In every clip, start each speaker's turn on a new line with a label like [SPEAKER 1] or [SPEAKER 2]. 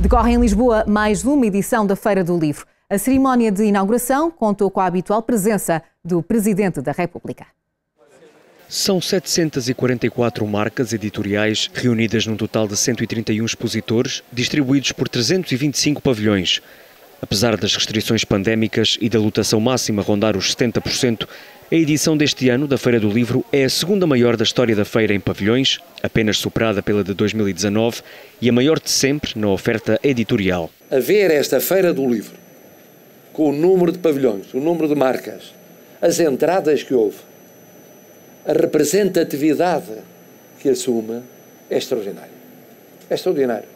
[SPEAKER 1] Decorre em Lisboa mais uma edição da Feira do Livro. A cerimónia de inauguração contou com a habitual presença do Presidente da República.
[SPEAKER 2] São 744 marcas editoriais reunidas num total de 131 expositores, distribuídos por 325 pavilhões. Apesar das restrições pandémicas e da lotação máxima rondar os 70%, a edição deste ano da Feira do Livro é a segunda maior da história da feira em pavilhões, apenas superada pela de 2019, e a maior de sempre na oferta editorial.
[SPEAKER 3] A ver esta Feira do Livro, com o número de pavilhões, o número de marcas, as entradas que houve, a representatividade que assume, é extraordinário. É extraordinário.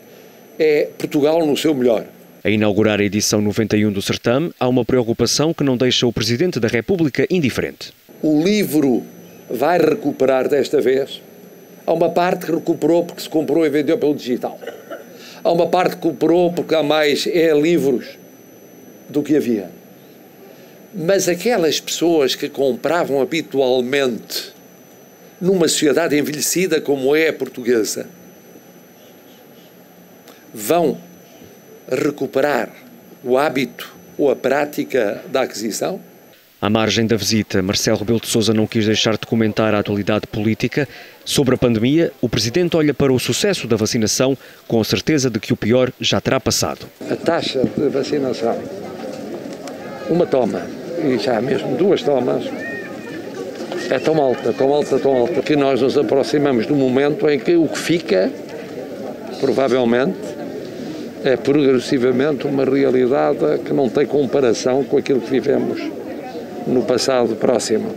[SPEAKER 3] É Portugal no seu melhor.
[SPEAKER 2] A inaugurar a edição 91 do certame, há uma preocupação que não deixa o Presidente da República indiferente.
[SPEAKER 3] O livro vai recuperar desta vez. Há uma parte que recuperou porque se comprou e vendeu pelo digital. Há uma parte que recuperou porque há mais é livros do que havia. Mas aquelas pessoas que compravam habitualmente numa sociedade envelhecida como é a portuguesa vão recuperar o hábito ou a prática da aquisição?
[SPEAKER 2] À margem da visita, Marcelo Rebelo de Sousa não quis deixar de comentar a atualidade política. Sobre a pandemia, o presidente olha para o sucesso da vacinação com a certeza de que o pior já terá passado.
[SPEAKER 3] A taxa de vacinação, uma toma e já mesmo duas tomas, é tão alta, tão alta, tão alta, que nós nos aproximamos do momento em que o que fica, provavelmente, é progressivamente uma realidade que não tem comparação com aquilo que vivemos no passado próximo.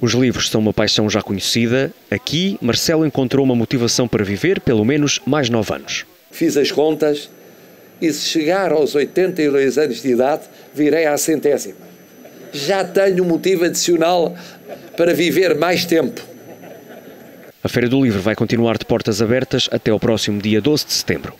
[SPEAKER 2] Os livros são uma paixão já conhecida. Aqui, Marcelo encontrou uma motivação para viver pelo menos mais nove anos.
[SPEAKER 3] Fiz as contas e se chegar aos 82 anos de idade, virei à centésima. Já tenho motivo adicional para viver mais tempo.
[SPEAKER 2] A Feira do Livro vai continuar de portas abertas até o próximo dia 12 de setembro.